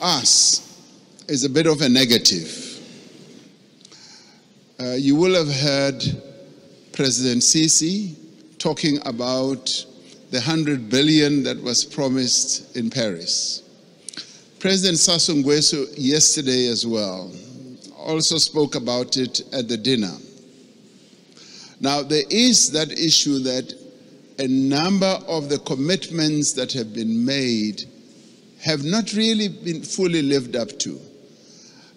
us is a bit of a negative. Uh, you will have heard President Sisi talking about the 100 billion that was promised in Paris. President Sassou Nguesso yesterday as well also spoke about it at the dinner. Now, there is that issue that a number of the commitments that have been made have not really been fully lived up to.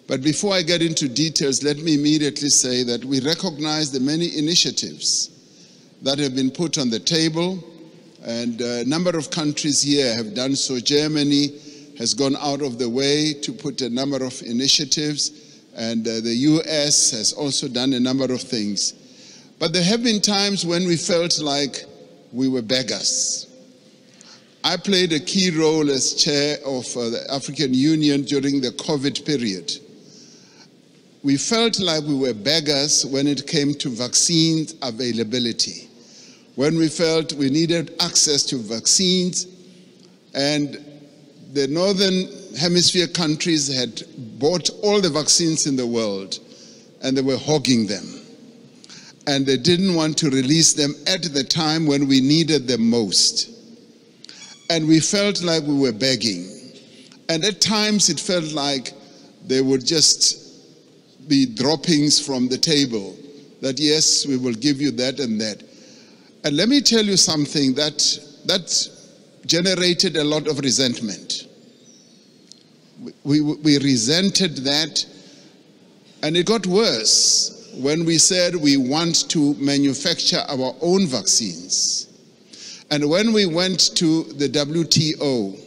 But before I get into details, let me immediately say that we recognize the many initiatives that have been put on the table, and a number of countries here have done so. Germany has gone out of the way to put a number of initiatives, and uh, the US has also done a number of things. But there have been times when we felt like we were beggars. I played a key role as chair of uh, the African Union during the COVID period. We felt like we were beggars when it came to vaccine availability, when we felt we needed access to vaccines, and the northern hemisphere countries had bought all the vaccines in the world and they were hogging them. And they didn't want to release them at the time when we needed them most. And we felt like we were begging. And at times it felt like they would just be droppings from the table that, yes, we will give you that and that. And let me tell you something that, that generated a lot of resentment. We, we, we resented that, and it got worse when we said we want to manufacture our own vaccines. And when we went to the WTO,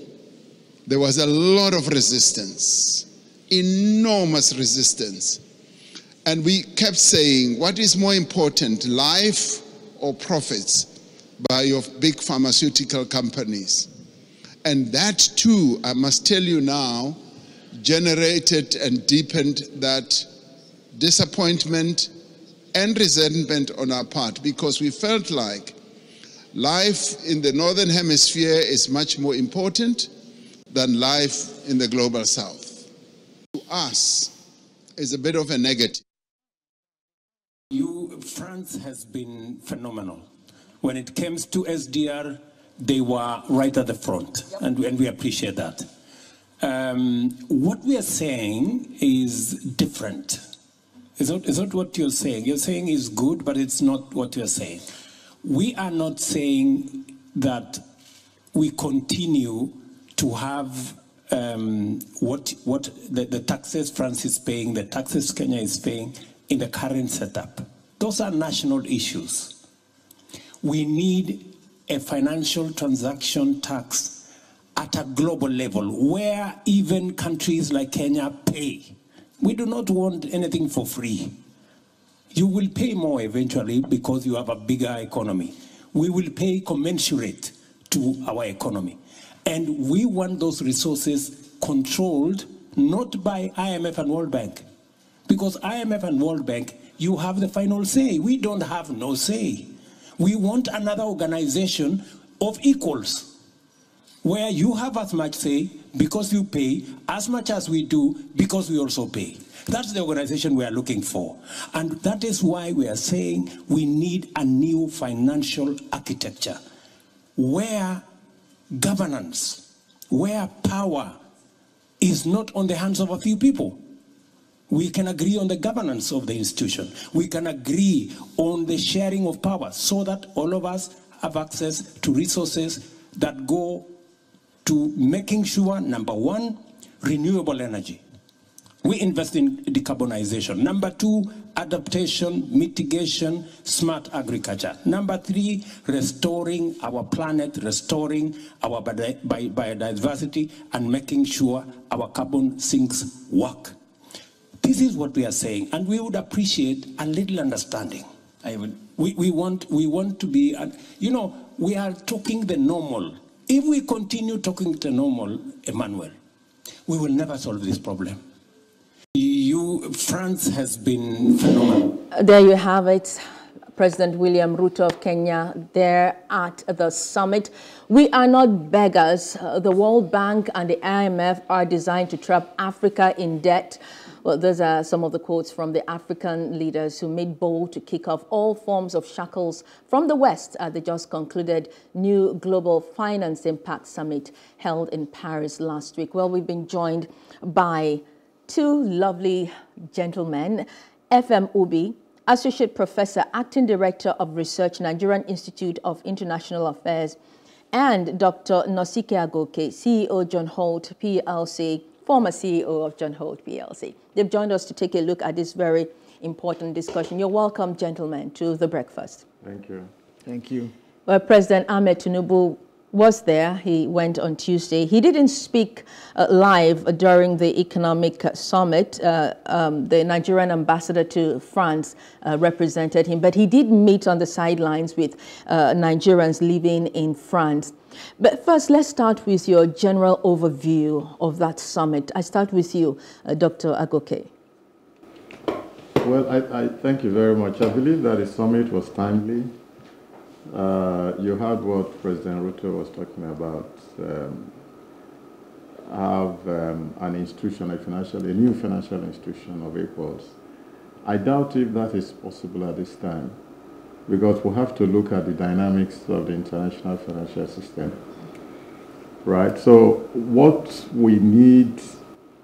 there was a lot of resistance, enormous resistance. And we kept saying, what is more important, life or profits by your big pharmaceutical companies? And that too, I must tell you now, generated and deepened that disappointment and resentment on our part because we felt like life in the northern hemisphere is much more important than life in the global south. To us, is a bit of a negative. You, France has been phenomenal. When it comes to SDR, they were right at the front, yep. and, and we appreciate that. Um, what we are saying is different. Is that, is that what you're saying? You're saying is good, but it's not what you're saying. We are not saying that we continue to have um, what, what the, the taxes France is paying, the taxes Kenya is paying in the current setup. Those are national issues. We need a financial transaction tax at a global level where even countries like Kenya pay. We do not want anything for free. You will pay more eventually because you have a bigger economy. We will pay commensurate to our economy. And we want those resources controlled not by IMF and World Bank. Because IMF and World Bank, you have the final say. We don't have no say. We want another organization of equals, where you have as much say because you pay as much as we do because we also pay. That's the organization we are looking for. And that is why we are saying we need a new financial architecture where governance, where power is not on the hands of a few people. We can agree on the governance of the institution. We can agree on the sharing of power so that all of us have access to resources that go to making sure, number one, renewable energy. We invest in decarbonization. Number two, adaptation, mitigation, smart agriculture. Number three, restoring our planet, restoring our biodiversity, and making sure our carbon sinks work. This is what we are saying, and we would appreciate a little understanding. I would. We, we want we want to be, you know, we are talking the normal. If we continue talking the normal, Emmanuel, we will never solve this problem. You, France has been phenomenal. There you have it. President William Ruto of Kenya there at the summit. We are not beggars. The World Bank and the IMF are designed to trap Africa in debt. Well, those are some of the quotes from the African leaders who made bold to kick off all forms of shackles from the West at the just concluded new Global Financing Pact Summit held in Paris last week. Well, we've been joined by two lovely gentlemen, Efem Ubi, Associate Professor, Acting Director of Research, Nigerian Institute of International Affairs, and Dr. Nosike Agokie, CEO John Holt PLC, former CEO of John Holt PLC. They've joined us to take a look at this very important discussion. You're welcome, gentlemen, to the breakfast. Thank you. Thank you. Well, President Ahmed Tinubu was there. He went on Tuesday. He didn't speak uh, live during the economic summit. Uh, um, the Nigerian ambassador to France uh, represented him, but he did meet on the sidelines with uh, Nigerians living in France. But first, let's start with your general overview of that summit. I start with you, uh, Dr. Agokie. Well, I, I, thank you very much. I believe that the summit was timely. Uh, you heard what President Ruto was talking about. Um, have um, an institution, a financial, a new financial institution of equals. I doubt if that is possible at this time because we have to look at the dynamics of the international financial system. Right? So what we need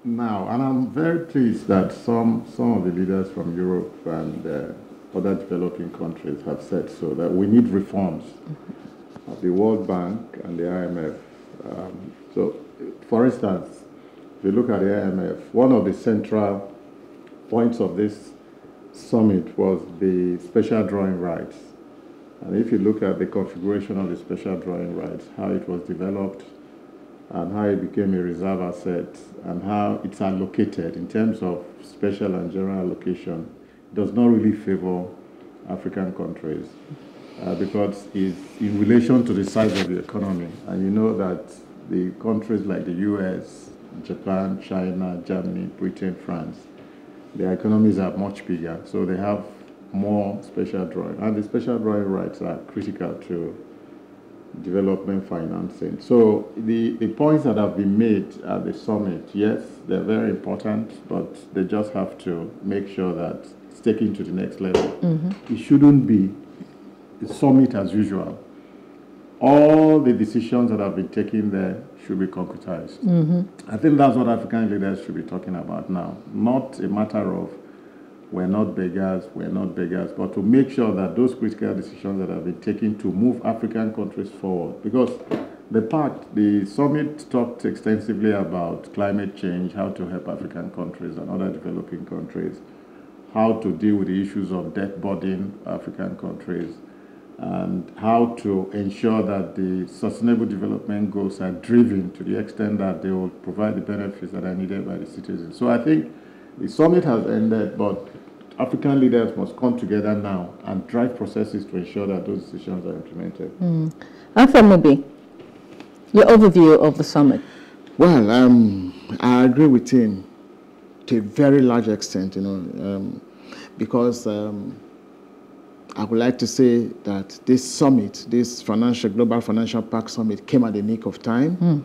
now, and I'm very pleased that some, some of the leaders from Europe and uh, other developing countries have said so, that we need reforms of the World Bank and the IMF. Um, so, for instance, if you look at the IMF, one of the central points of this summit was the special drawing rights. And if you look at the configuration of the special drawing rights, how it was developed, and how it became a reserve asset, and how it's allocated in terms of special and general allocation, does not really favor African countries. Uh, because it's in relation to the size of the economy. And you know that the countries like the US, Japan, China, Germany, Britain, France, their economies are much bigger, so they have more special drawing. And the special drawing rights are critical to development financing. So the, the points that have been made at the summit, yes, they're very important, but they just have to make sure that it's taken to the next level. Mm-hmm. It shouldn't be a summit as usual. All the decisions that have been taken there should be concretized. Mm-hmm. I think that's what African leaders should be talking about now, not a matter of we're not beggars, we're not beggars, but to make sure that those critical decisions that have been taken to move African countries forward. Because the part, the summit talked extensively about climate change, how to help African countries and other developing countries, how to deal with the issues of debt burden African countries, and how to ensure that the sustainable development goals are driven to the extent that they will provide the benefits that are needed by the citizens. So I think the summit has ended, but African leaders must come together now and drive processes to ensure that those decisions are implemented. Mm. Efem Ubi, your overview of the summit. Well, um, I agree with him to a very large extent, you know, um, because um, I would like to say that this summit, this financial global financial pact summit, came at the nick of time. Mm.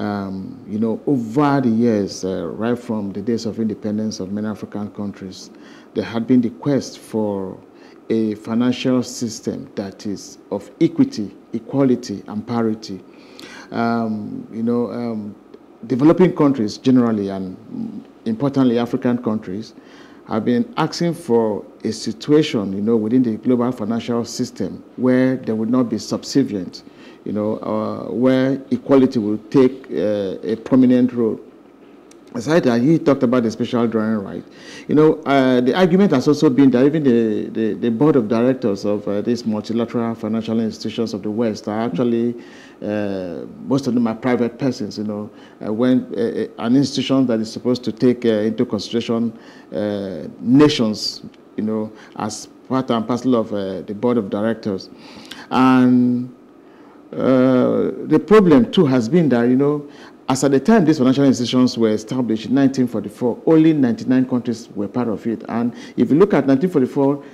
Um, you know, over the years, uh, right from the days of independence of many African countries, there had been the quest for a financial system that is of equity, equality, and parity. Um, you know, um, developing countries generally, and importantly African countries, have been asking for a situation, you know, within the global financial system where they would not be subservient, you know, uh, where equality will take uh, a prominent role. Aside that, he talked about the special drawing right. You know, uh, the argument has also been that even the, the, the board of directors of uh, these multilateral financial institutions of the West are actually, uh, most of them are private persons, you know, uh, when uh, an institution that is supposed to take uh, into consideration nations, you know, as part and parcel of the board of directors. And the problem too has been that, you know, as at the time these financial institutions were established in 1944, only 99 countries were part of it. And if you look at 1944,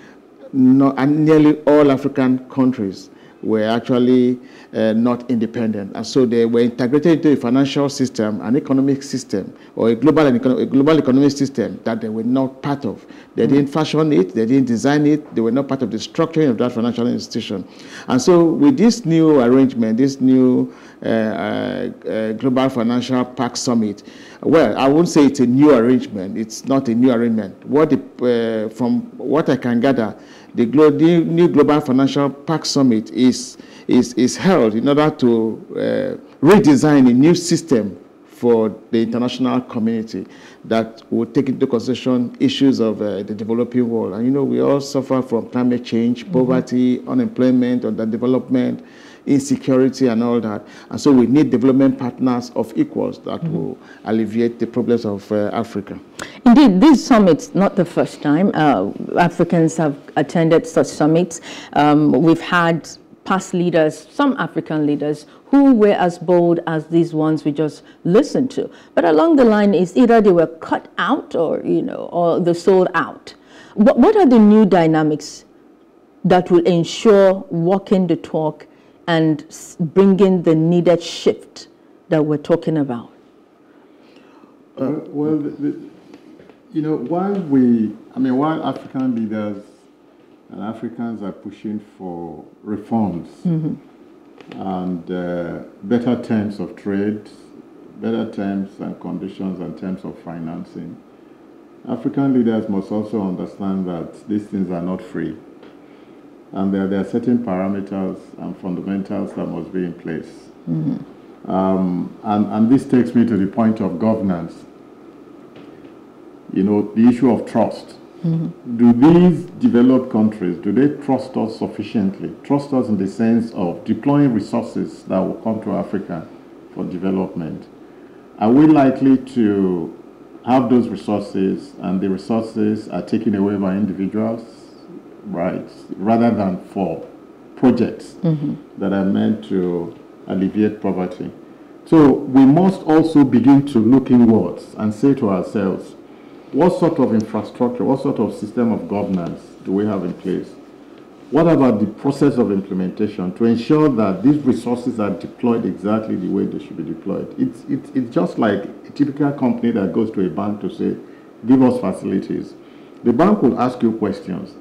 not, and nearly all African countries were actually uh, not independent. And so they were integrated into a financial system, an economic system, or a global, a global economic system that they were not part of. They didn't fashion it, they didn't design it, they were not part of the structuring of that financial institution. And so with this new arrangement, this new uh, uh, uh Global Financial Pact Summit, well, I won't say it's a new arrangement. It's not a new arrangement. What the, uh, from what I can gather, the new Global Financial Pact Summit is, is, is held in order to uh, redesign a new system for the international community that will take into consideration issues of uh, the developing world. And you know, we all suffer from climate change, mm-hmm. poverty, mm -hmm. unemployment, underdevelopment, insecurity and all that. And so we need development partners of equals that mm -hmm. will alleviate the problems of uh, Africa. Indeed, this summit's not the first time. Uh, Africans have attended such summits. Um, we've had past leaders, some African leaders, who were as bold as these ones we just listened to. But along the line is either they were cut out or, you know, or they sold out. What, what are the new dynamics that will ensure walking the talk and bringing the needed shift that we're talking about? Uh, well, the, the, you know, while we, I mean, while African leaders and Africans are pushing for reforms mm -hmm. and uh, better terms of trade, better terms and conditions and terms of financing, African leaders must also understand that these things are not free and there, there are certain parameters and fundamentals that must be in place. Mm -hmm. um, and, and this takes me to the point of governance. You know, the issue of trust. Mm -hmm. Do these developed countries, do they trust us sufficiently? Trust us in the sense of deploying resources that will come to Africa for development. Are we likely to have those resources and the resources are taken away by individuals right, rather than for projects mm-hmm. that are meant to alleviate poverty. So we must also begin to look inwards and say to ourselves, what sort of infrastructure, what sort of system of governance do we have in place? What about the process of implementation to ensure that these resources are deployed exactly the way they should be deployed? It's, it's, it's just like a typical company that goes to a bank to say, give us facilities. The bank will ask you questions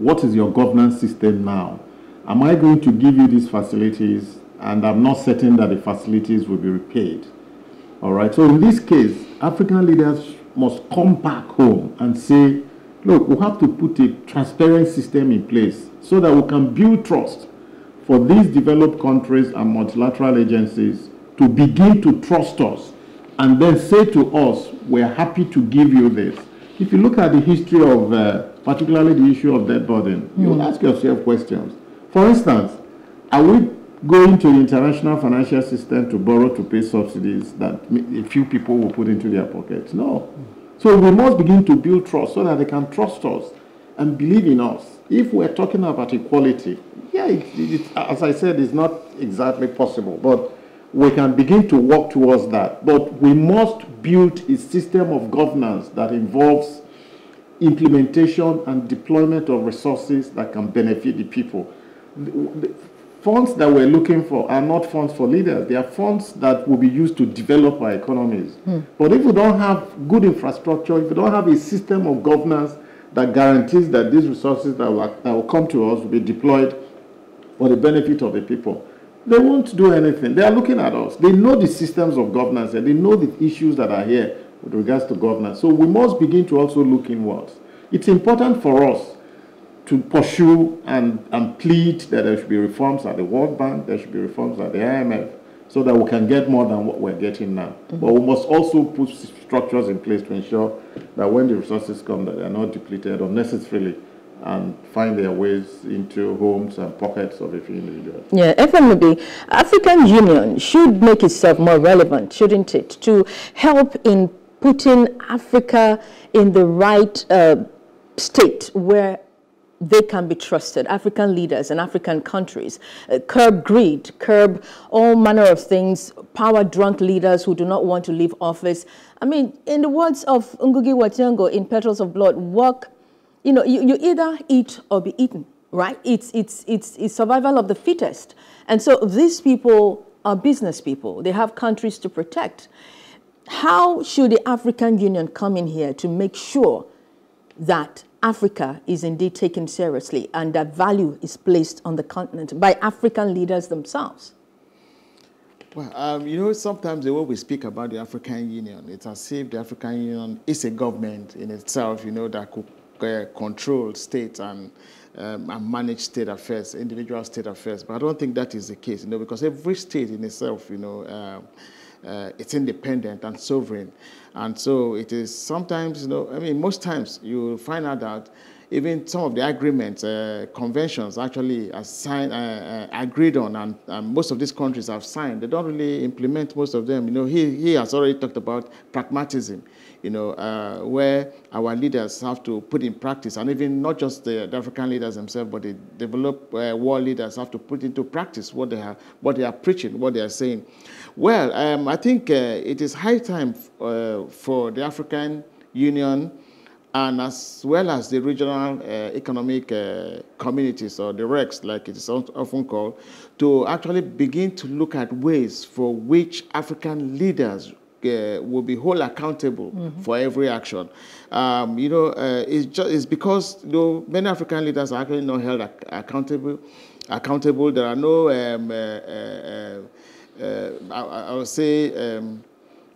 what is your governance system now? Am I going to give you these facilities and I'm not certain that the facilities will be repaid? All right, so in this case, African leaders must come back home and say, look, we have to put a transparent system in place so that we can build trust for these developed countries and multilateral agencies to begin to trust us and then say to us, we're happy to give you this. If you look at the history of uh, particularly the issue of debt burden, mm. you ask yourself questions. For instance, are we going to the international financial system to borrow to pay subsidies that a few people will put into their pockets? No. So we must begin to build trust so that they can trust us and believe in us. If we're talking about equality, yeah, it, it, as I said, it's not exactly possible, but we can begin to work towards that. But we must build a system of governance that involves implementation and deployment of resources that can benefit the people. The, the funds that we're looking for are not funds for leaders. They are funds that will be used to develop our economies. Hmm. But if we don't have good infrastructure, if we don't have a system of governance that guarantees that these resources that will, that will come to us will be deployed for the benefit of the people, they won't do anything. They are looking at us. They know the systems of governance and they know the issues that are here with regards to governance. So we must begin to also look inwards. It's important for us to pursue and, and plead that there should be reforms at the World Bank, there should be reforms at the IMF, so that we can get more than what we're getting now. Mm -hmm. But we must also put structures in place to ensure that when the resources come, that they are not depleted unnecessarily and find their ways into homes and pockets of a few individuals. Yeah, Efem Ubi, African Union should make itself more relevant, shouldn't it, to help in putting Africa in the right uh, state where they can be trusted, African leaders and African countries. Uh, curb greed, curb all manner of things, power-drunk leaders who do not want to leave office. I mean, in the words of Ngugi wa in Petals of Blood, work you know, you, you either eat or be eaten, right? It's, it's, it's, it's survival of the fittest. And so these people are business people. They have countries to protect. How should the African Union come in here to make sure that Africa is indeed taken seriously and that value is placed on the continent by African leaders themselves? Well, um, you know, sometimes the way we speak about the African Union, it's as if the African Union is a government in itself, you know, that could uh, control state and, um, and manage state affairs, individual state affairs. But I don't think that is the case, you know, because every state in itself, you know, uh, uh, it's independent and sovereign. And so it is sometimes, you know, I mean, most times you find out that even some of the agreements, uh, conventions actually are signed, uh, uh, agreed on, and, and, most of these countries have signed. They don't really implement most of them. You know, he, he has already talked about pragmatism, you know, uh, where our leaders have to put in practice, and even not just the, the African leaders themselves, but the developed uh, world leaders have to put into practice what they, have, what they are preaching, what they are saying. Well, um, I think uh, it is high time for the African Union and as well as the regional uh, economic uh, communities or the RECs, like it is often called, to actually begin to look at ways for which African leaders uh, will be whole accountable mm -hmm. for every action. Um, you know, uh, it's just it's because you know, many African leaders are actually not held ac accountable. Accountable. There are no, um, uh, uh, I, I, would say. Um,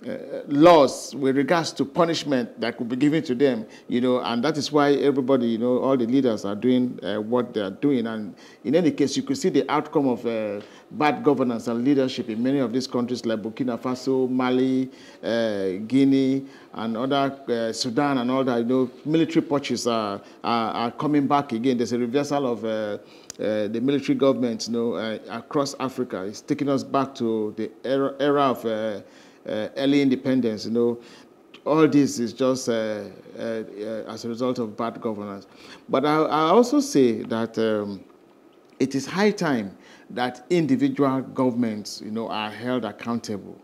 uh, laws with regards to punishment that could be given to them, you know, and that is why everybody, you know, all the leaders are doing uh, what they are doing. And in any case, you could see the outcome of uh, bad governance and leadership in many of these countries like Burkina Faso, Mali, uh, Guinea, and other uh, Sudan and all that. You know, military putsches are, are, are, coming back again. There's a reversal of uh, the military government, you know, uh, across Africa. It's taking us back to the era, era of uh, uh, early independence, you know, all this is just uh, uh, as a result of bad governance. But I, I also say that um, it is high time that individual governments, you know, are held accountable.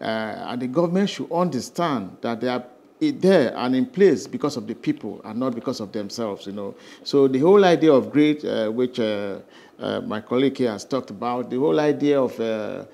And the government should understand that they are there and in place because of the people and not because of themselves, you know. So the whole idea of greed, uh, which uh, my colleague here has talked about, the whole idea of uh,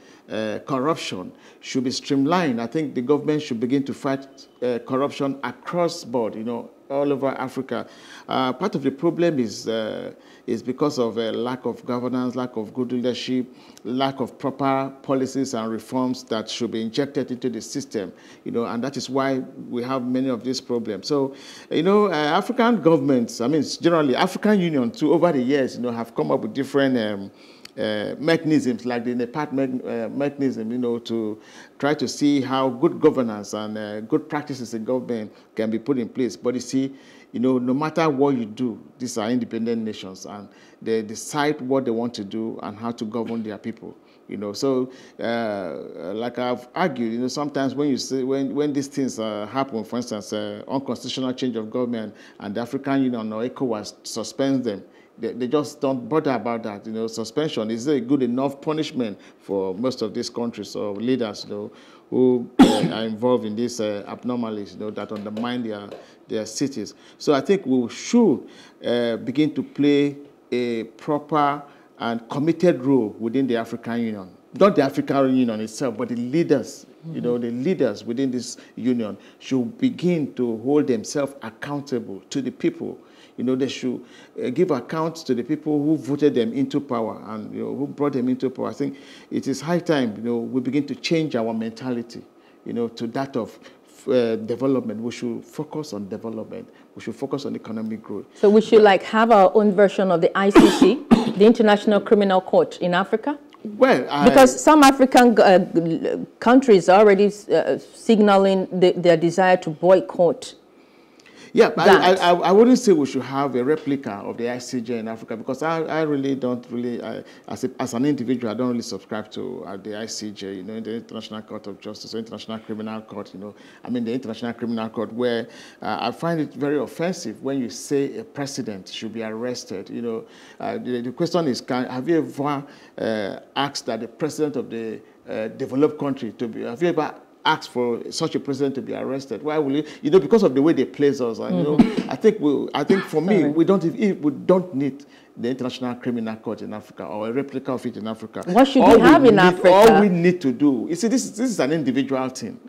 corruption should be streamlined. I think the government should begin to fight uh, corruption across board, you know, all over Africa. Uh, part of the problem is, uh, is because of a lack of governance, lack of good leadership, lack of proper policies and reforms that should be injected into the system, you know, and that is why we have many of these problems. So, you know, uh, African governments, I mean, generally, African Union, too, over the years, you know, have come up with different um, uh, mechanisms like the NEPAD me uh, mechanism, you know, to try to see how good governance and uh, good practices in government can be put in place. But you see, you know, no matter what you do, these are independent nations and they decide what they want to do and how to govern their people. You know, so uh, like I've argued, you know, sometimes when you see when when these things uh, happen, for instance, uh, unconstitutional change of government, and the African Union or ECOWAS suspends them, they, they, just don't bother about that. You know, suspension is a good enough punishment for most of these countries or leaders, you know, who uh, are involved in these uh, abnormalities, you know, that undermine their their cities. So I think we should uh, begin to play a proper and committed role within the African Union. Not the African Union itself, but the leaders, you know, the leaders within this union should begin to hold themselves accountable to the people you know, they should uh, give account to the people who voted them into power and you know, who brought them into power. I think it is high time, you know, we begin to change our mentality, you know, to that of uh, development. We should focus on development. We should focus on economic growth. So we should like have our own version of the ICC, the International Criminal Court in Africa? Well, I, because some African uh, countries are already uh, signaling the, their desire to boycott yeah, I, I, I, wouldn't say we should have a replica of the ICJ in Africa because I, I really don't really, I, as, a, as an individual, I don't really subscribe to uh, the ICJ, you know, the International Court of Justice, International Criminal Court, you know, I mean the International Criminal Court, where uh, I find it very offensive when you say a president should be arrested. You know, uh, the, the, question is, can, have you ever uh, asked that the president of the uh, developed country to be, have you ever ask for such a president to be arrested? Why will you? You know, because of the way they place us. And, you know, I think we, I think for me, we don't we don't need the International Criminal Court in Africa or a replica of it in Africa. What should we have in need, Africa? All we need to do, you see, this, this is an individual thing.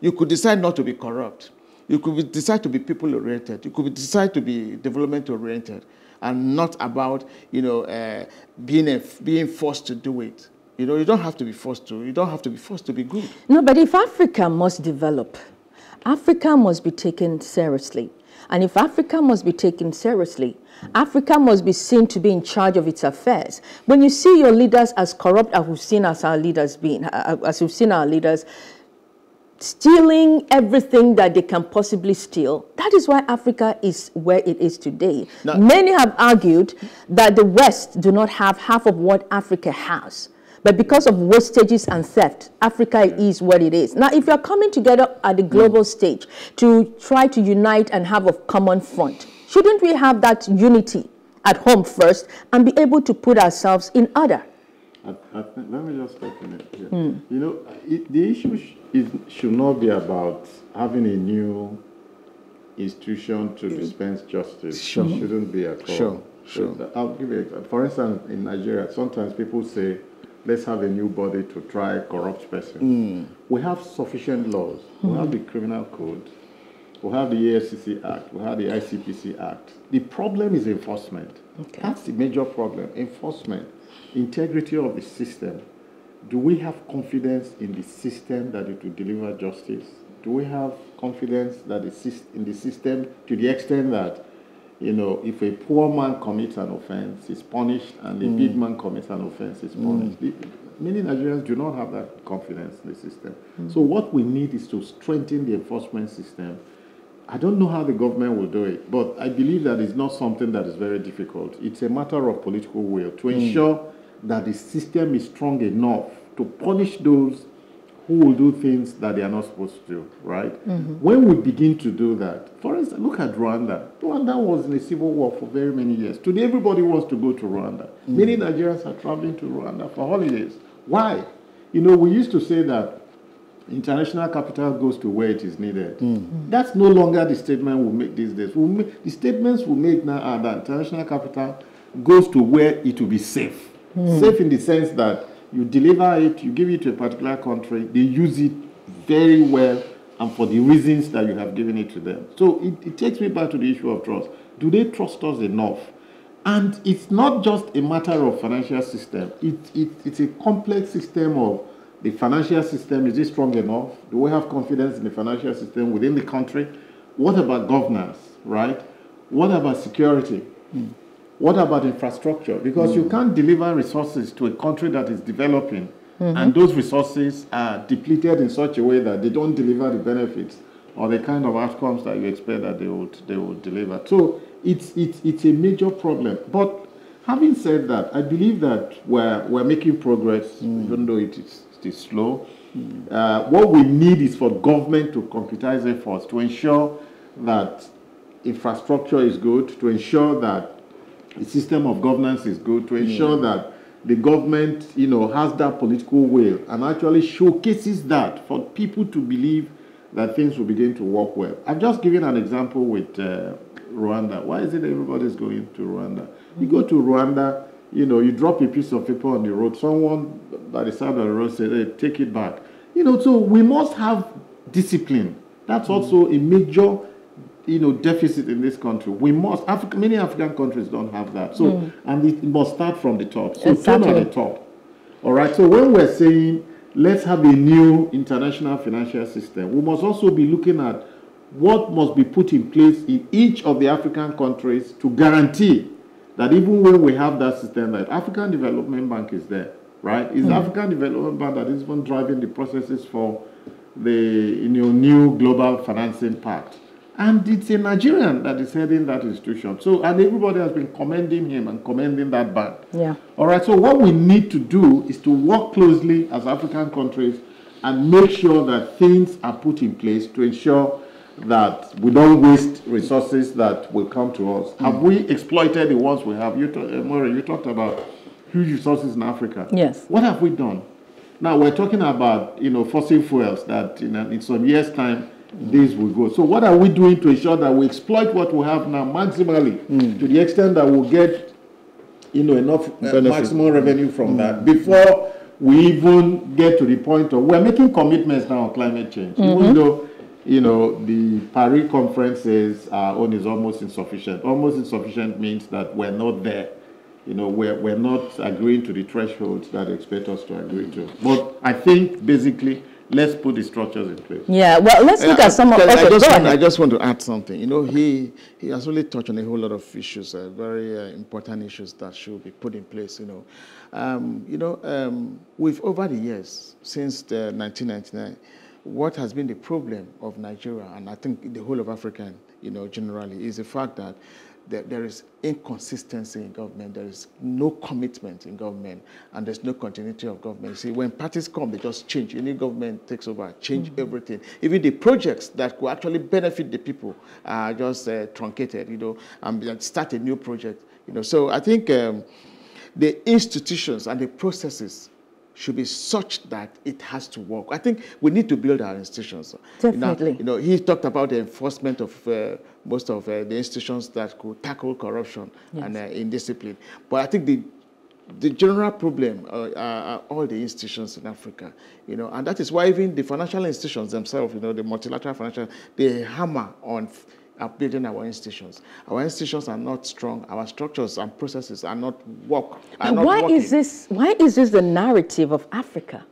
You could decide not to be corrupt. You could decide to be people-oriented. You could decide to be development-oriented and not about, you know, uh, being, a, being forced to do it. You know, you don't have to be forced to. You don't have to be forced to be good. No, but if Africa must develop, Africa must be taken seriously. And if Africa must be taken seriously, Africa must be seen to be in charge of its affairs. When you see your leaders as corrupt as we've seen as our leaders being, uh, as we've seen our leaders stealing everything that they can possibly steal. That is why Africa is where it is today. Now, Many have argued that the West do not have half of what Africa has. But because of wastages and theft, Africa is what it is. Now, if you're coming together at the global mm. stage to try to unite and have a common front, shouldn't we have that unity at home first and be able to put ourselves in order? I, I think, let me just step in it here. Mm. You know, it, the issue sh is, should not be about having a new institution to dispense justice. Sure. It shouldn't be at all. Sure, sure. So I'll give you, for instance, in Nigeria, sometimes people say, let's have a new body to try corrupt person. Mm. We have sufficient laws. Mm. We have the criminal code. We have the EFCC Act. We have the ICPC Act. The problem is enforcement. Okay. That's the major problem. Enforcement, integrity of the system. Do we have confidence in the system that it will deliver justice? Do we have confidence that the, in the system to the extent that you know, if a poor man commits an offense, he's punished, and a mm. big man commits an offense, he's punished. Mm. Many Nigerians do not have that confidence in the system. Mm. So what we need is to strengthen the enforcement system. I don't know how the government will do it, but I believe that it's not something that is very difficult. It's a matter of political will to mm. ensure that the system is strong enough to punish those who will do things that they are not supposed to do, right? Mm-hmm. When we begin to do that, for instance, look at Rwanda. Rwanda was in a civil war for very many years. Today, everybody wants to go to Rwanda. Mm-hmm. Many Nigerians are traveling to Rwanda for holidays. Why? You know, we used to say that international capital goes to where it is needed. Mm-hmm. That's no longer the statement we make these days. We'll make, the statements we make now are that international capital goes to where it will be safe. Mm. Safe in the sense that you deliver it, you give it to a particular country, they use it very well and for the reasons that you have given it to them. So it, it takes me back to the issue of trust. Do they trust us enough? And it's not just a matter of financial system. It, it, it's a complex system of the financial system. Is it strong enough? Do we have confidence in the financial system within the country? What about governance, right? What about security? Mm. What about infrastructure? Because mm. you can't deliver resources to a country that is developing mm-hmm. and those resources are depleted in such a way that they don't deliver the benefits or the kind of outcomes that you expect that they would they would deliver. So it's it's it's a major problem. But having said that, I believe that we're we're making progress, mm. even though it is, it is slow. Mm. Uh, what we need is for government to concretize efforts to ensure that infrastructure is good, to ensure that the system of governance is good to ensure that the government, you know, has that political will and actually showcases that for people to believe that things will begin to work well. I've just given an example with uh, Rwanda. Why is it everybody's going to Rwanda? You go to Rwanda, you know, you drop a piece of paper on the road, someone by the side of the road said, hey, take it back. You know, so we must have discipline. That's also a major you know, deficit in this country. We must, Africa, many African countries don't have that. So, mm. and it must start from the top. So, exactly. turn at the top. All right. So, when we're saying let's have a new international financial system, we must also be looking at what must be put in place in each of the African countries to guarantee that even when we have that system, that African Development Bank is there, right? Is mm. African Development Bank that is even driving the processes for the you know, new global financing pact. And it's a Nigerian that is heading that institution. So, and everybody has been commending him and commending that bank. Yeah. All right. So, what we need to do is to work closely as African countries and make sure that things are put in place to ensure that we don't waste resources that will come to us. Mm. Have we exploited the ones we have? You, uh, you talked about huge resources in Africa. Yes. What have we done? Now we're talking about you know fossil fuels that in, in some years' time this will go. So what are we doing to ensure that we exploit what we have now maximally mm. to the extent that we'll get you know enough uh, maximum revenue from mm. that before we even get to the point of we're making commitments now on climate change, mm-hmm. even though you know the Paris conference says our own is almost insufficient. Almost insufficient means that we're not there. You know, we're, we're not agreeing to the thresholds that expect us to agree to. But I think basically let's put the structures in place. Yeah, well, let's look at some of. Okay, I just, want, I just want to add something. You know, he he has really touched on a whole lot of issues, uh, very uh, important issues that should be put in place. You know, um, you know, um, with over the years since the 1999, what has been the problem of Nigeria and I think the whole of Africa, you know, generally, is the fact that there is inconsistency in government, there is no commitment in government, and there's no continuity of government. You see, when parties come, they just change. Any government takes over, change mm -hmm. everything. Even the projects that could actually benefit the people are just uh, truncated, you know, and start a new project, you know. So I think um, the institutions and the processes should be such that it has to work. I think we need to build our institutions. Definitely. You know, you know he talked about the enforcement of uh, most of uh, the institutions that could tackle corruption yes. and uh, indiscipline. But I think the the general problem uh, are all the institutions in Africa, you know, and that is why even the financial institutions themselves, you know, the multilateral financial, they hammer on updating our institutions. Our institutions are not strong. Our structures and processes are not work. Are not why working. is this? Why is this the narrative of Africa?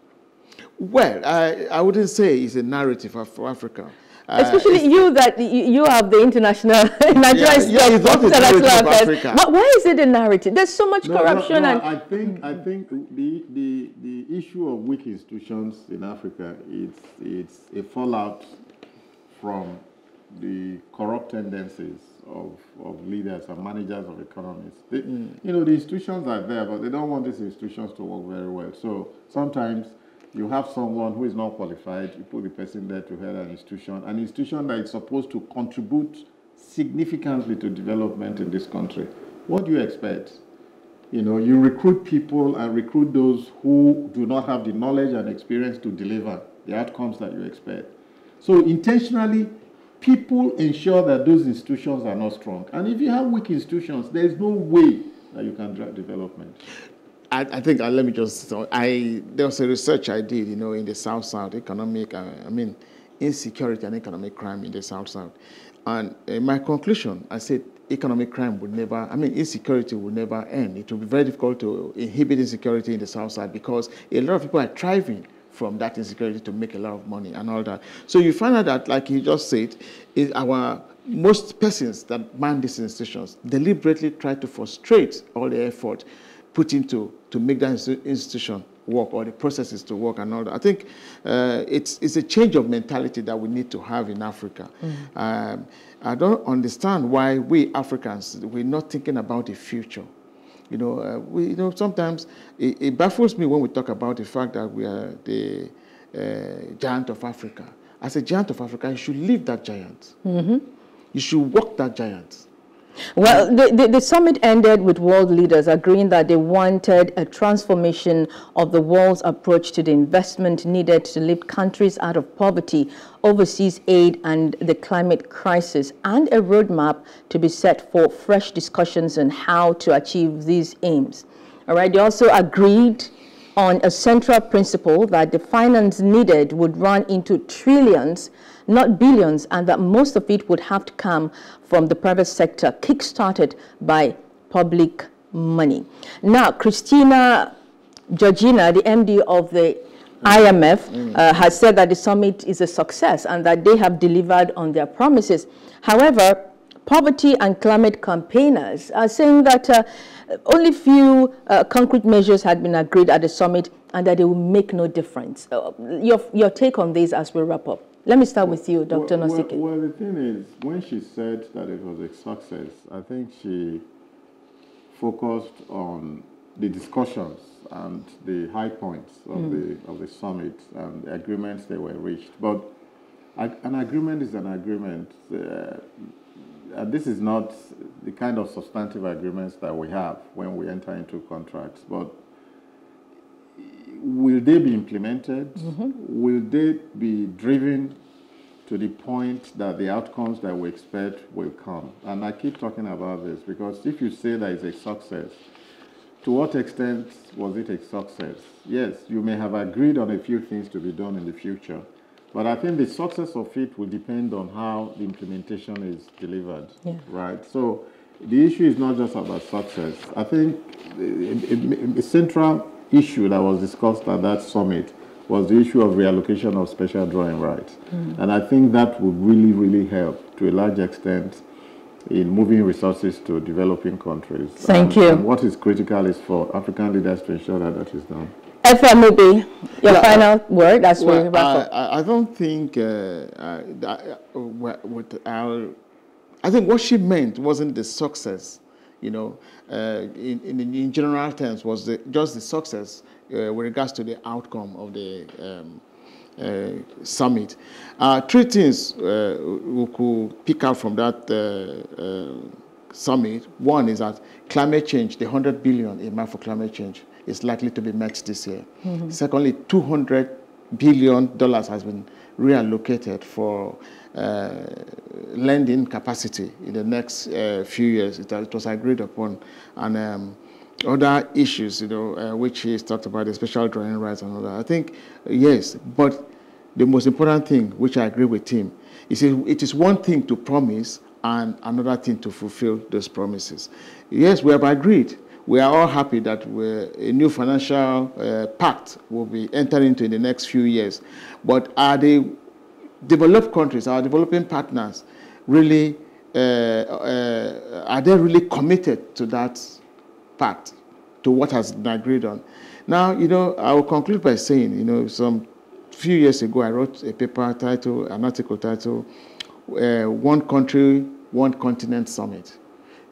Well, I, I wouldn't say it's a narrative of Africa. Uh, Especially you that you have the international Nigerian yeah, yeah, Africa. But why is it a narrative? There's so much no, corruption. No, no, and I think I think the, the the issue of weak institutions in Africa it's it's a fallout from the corrupt tendencies of, of leaders and managers of economies. They, mm. You know, the institutions are there, but they don't want these institutions to work very well. So sometimes you have someone who is not qualified, you put the person there to head an institution, an institution that is supposed to contribute significantly to development in this country. What do you expect? You know, you recruit people and recruit those who do not have the knowledge and experience to deliver the outcomes that you expect. So intentionally, people ensure that those institutions are not strong. And if you have weak institutions, there is no way that you can drive development. I, I think, uh, let me just, I, there was a research I did, you know, in the South-South, economic, uh, I mean, insecurity and economic crime in the South-South. And in my conclusion, I said economic crime would never, I mean, insecurity will never end. It will be very difficult to inhibit insecurity in the South-Side because a lot of people are thriving from that insecurity to make a lot of money and all that. So you find out that, like you just said, is our most persons that man these institutions deliberately try to frustrate all the effort put into to make that institution work or the processes to work and all that. I think uh, it's, it's a change of mentality that we need to have in Africa. Mm. Um, I don't understand why we Africans, we're not thinking about the future. You know, uh, we, you know, sometimes it, it, baffles me when we talk about the fact that we are the uh, giant of Africa. As a giant of Africa, you should leave that giant. Mm -hmm. You should walk that giant. Well, the, the, the, summit ended with world leaders agreeing that they wanted a transformation of the world's approach to the investment needed to lift countries out of poverty, overseas aid, and the climate crisis, and a roadmap to be set for fresh discussions on how to achieve these aims. All right, they also agreed on a central principle that the finance needed would run into trillions not billions, and that most of it would have to come from the private sector, kick-started by public money. Now, Kristalina Georgieva, the MD of the IMF, mm. uh, has said that the summit is a success and that they have delivered on their promises. However, poverty and climate campaigners are saying that uh, only few uh, concrete measures had been agreed at the summit and that they will make no difference. Uh, your, your take on this as we wrap up? Let me start with you, Dr. Well, Nosike. Well, well, the thing is, when she said that it was a success, I think she focused on the discussions and the high points of, mm. the, of the summit and the agreements that were reached. But an agreement is an agreement. Uh, and this is not the kind of substantive agreements that we have when we enter into contracts. But will they be implemented? Mm-hmm. Will they be driven to the point that the outcomes that we expect will come? And I keep talking about this because if you say that it's a success, to what extent was it a success? Yes, you may have agreed on a few things to be done in the future, but I think the success of it will depend on how the implementation is delivered, yeah. right? So the issue is not just about success. I think the central issue that was discussed at that summit was the issue of reallocation of special drawing rights. Mm. And I think that would really, really help to a large extent in moving resources to developing countries. Thank and, you. And what is critical is for African leaders to ensure that that is done. Efem Ubi, your yeah, final uh, word as well, we wrap. I, I don't think uh, uh, uh with our I think what she meant wasn't the success, you know, uh, in, in, in, general terms, was the, just the success uh, with regards to the outcome of the um, uh, summit. Uh, three things uh, we could pick out from that uh, uh, summit. One is that climate change, the 100 billion earmarked for climate change, is likely to be met this year. Mm -hmm. Secondly, 200 billion dollars has been reallocated for uh, lending capacity in the next uh, few years. It, it, was agreed upon. And um, other issues, you know, uh, which he talked about, the special drawing rights and all that. I think, yes, but the most important thing, which I agree with him, is it is one thing to promise and another thing to fulfill those promises. Yes, we have agreed. We are all happy that a new financial uh, pact will be entered into in the next few years. But are the developed countries, our developing partners, really uh, uh, are they really committed to that pact, to what has been agreed on? Now, you know, I will conclude by saying, you know, some few years ago, I wrote a paper title, an article titled uh, "One Country, One Continent Summit,"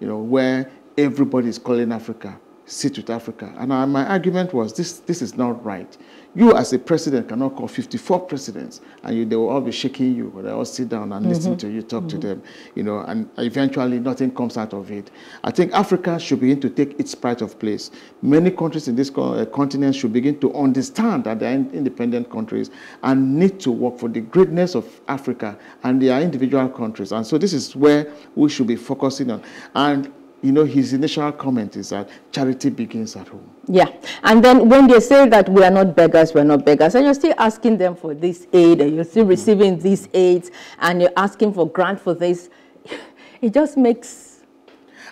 you know, where everybody is calling Africa, sit with Africa, and my argument was this: this is not right. You as a president cannot call 54 presidents and you, they will all be shaking you, but they all sit down and mm -hmm. listen to you, talk mm -hmm. to mm-hmm. them, you know, and eventually nothing comes out of it. I think Africa should begin to take its pride of place. Many countries in this uh, continent should begin to understand that they're independent countries and need to work for the greatness of Africa and their individual countries. And so this is where we should be focusing on. And you know, his initial comment is that charity begins at home. Yeah. And then when they say that we are not beggars, we're not beggars, and you're still asking them for this aid, and you're still receiving mm. these aids, and you're asking for grant for this, it just makes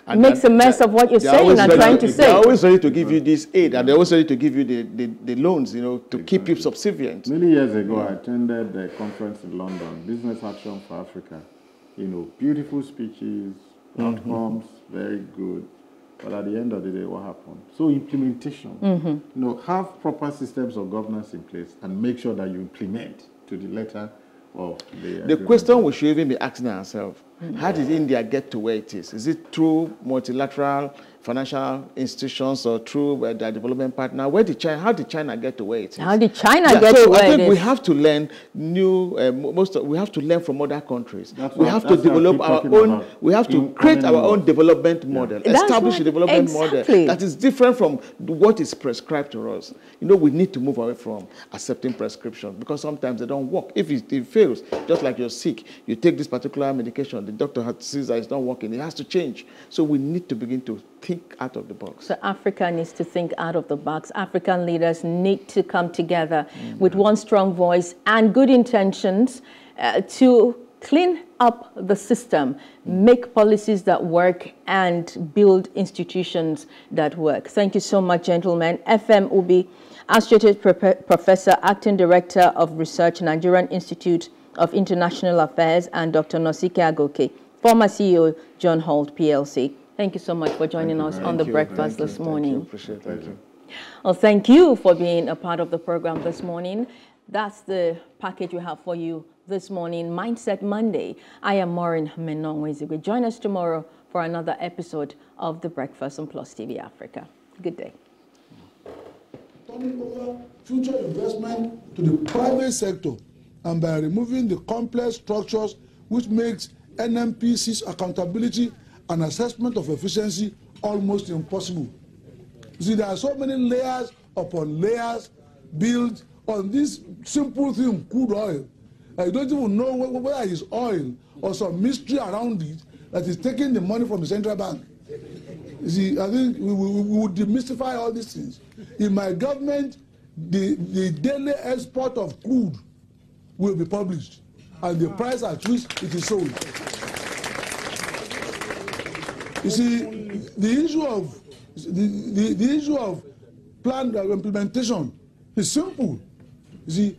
and makes a mess of what you're saying and trying to, to say. They're always ready to give you this aid, and they're always ready to give you the, the, the loans, you know, to exactly. keep you subservient. Many years ago, yeah. I attended a conference in London, Business Action for Africa. You know, beautiful speeches, outcomes, mm -hmm. Very good. But at the end of the day, what happened? So implementation. Mm-hmm. You know, have proper systems of governance in place and make sure that you implement to the letter of the. The question we should even be asking ourselves: mm-hmm. How did India get to where it is? Is it through multilateral financial institutions or through uh, their development partner? Where did China, how did China get to where it is? How did China yeah, get so to where I think we have to learn new, uh, most of, we have to learn from other countries. That's we have to develop our own, we have to create our own development model, yeah. establish a development exactly. model that is different from what is prescribed to us. You know, we need to move away from accepting prescription because sometimes they don't work. If it, it fails, just like you're sick, you take this particular medication, the doctor sees that it's not working, it has to change. So we need to begin to think out of the box. So Africa needs to think out of the box. African leaders need to come together mm -hmm. with one strong voice and good intentions uh, to clean up the system, make policies that work, and build institutions that work. Thank you so much, gentlemen. Efem Ubi, Associate Professor, Acting Director of Research, Nigerian Institute of International Affairs, and Dr. Nosike Agokie, former CEO, John Holt PLC. Thank you so much for joining us on the breakfast this morning. Thank you. Appreciate Thank you. Well, thank you for being a part of the program this morning. That's the package we have for you this morning, Mindset Monday. I am Maureen Menong Join us tomorrow for another episode of The Breakfast on Plus TV Africa. Good day. Turning over future investment to the private sector and by removing the complex structures which makes NNPC's accountability an assessment of efficiency almost impossible. You see, there are so many layers upon layers built on this simple thing, crude oil. I don't even know whether it's oil or some mystery around it that is taking the money from the central bank. You see, I think we, we, we would demystify all these things. In my government, the, the daily export of crude will be published and the price at which it is sold. You see, the issue of the, the, the issue of plan implementation is simple. You see,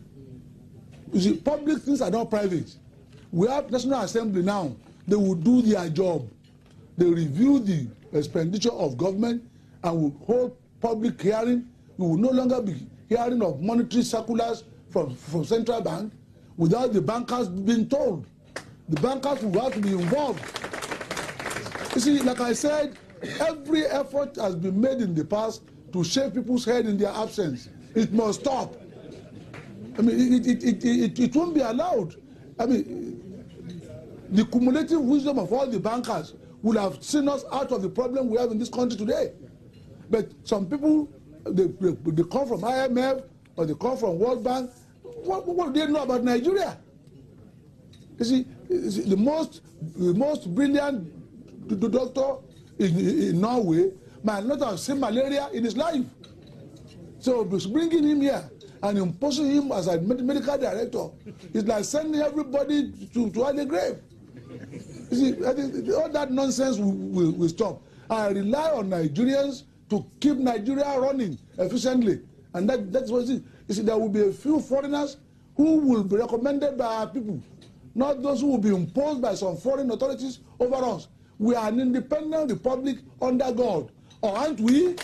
you see, public things are not private. We have National Assembly now. They will do their job. They review the expenditure of government and will hold public hearing. We will no longer be hearing of monetary circulars from, from central bank without the bankers being told. The bankers will have to be involved. You see, like I said, every effort has been made in the past to shave people's head in their absence. It must stop. I mean, it, it, it, it, it won't be allowed. I mean, the cumulative wisdom of all the bankers would have seen us out of the problem we have in this country today. But some people, they, they, they come from IMF or they come from World Bank. What, what do they know about Nigeria? You see, the most, the most brilliant doctor in, in Norway might not have seen malaria in his life. So bringing him here and imposing him as a medical director is like sending everybody to, to the grave. You see, I think all that nonsense will, will, will stop. I rely on Nigerians to keep Nigeria running efficiently. And that, that's what it is. You see, there will be a few foreigners who will be recommended by our people, not those who will be imposed by some foreign authorities over us. We are an independent republic under God. Or aren't we?